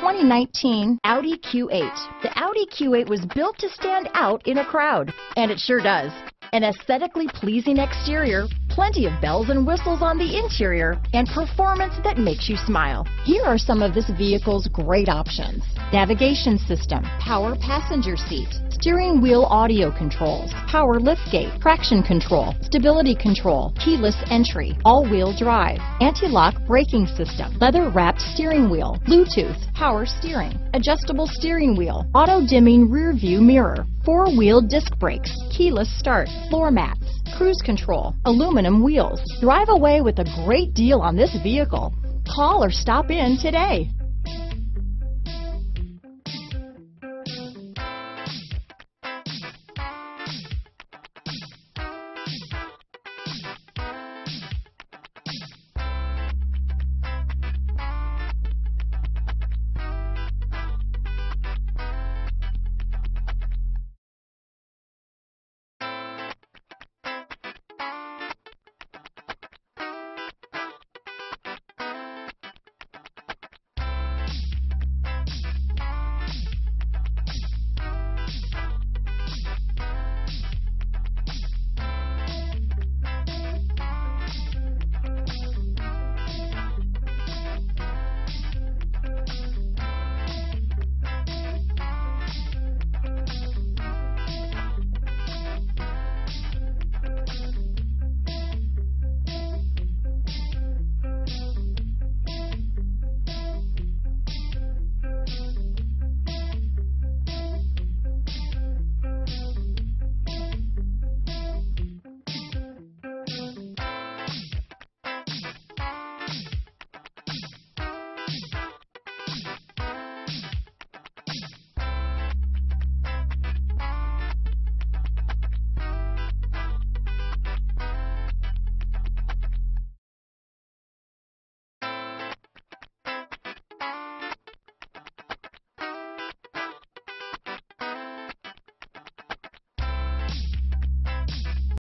2019 Audi Q8. The Audi Q8 was built to stand out in a crowd, and it sure does. An aesthetically pleasing exterior, plenty of bells and whistles on the interior, and performance that makes you smile. Here are some of this vehicle's great options. Navigation system, power passenger seat, steering wheel audio controls, power liftgate, traction control, stability control, keyless entry, all-wheel drive, anti-lock braking system, leather-wrapped steering wheel, Bluetooth, power steering, adjustable steering wheel, auto-dimming rear view mirror, four-wheel disc brakes, keyless start, floor mats, cruise control, aluminum wheels. Drive away with a great deal on this vehicle. Call or stop in today.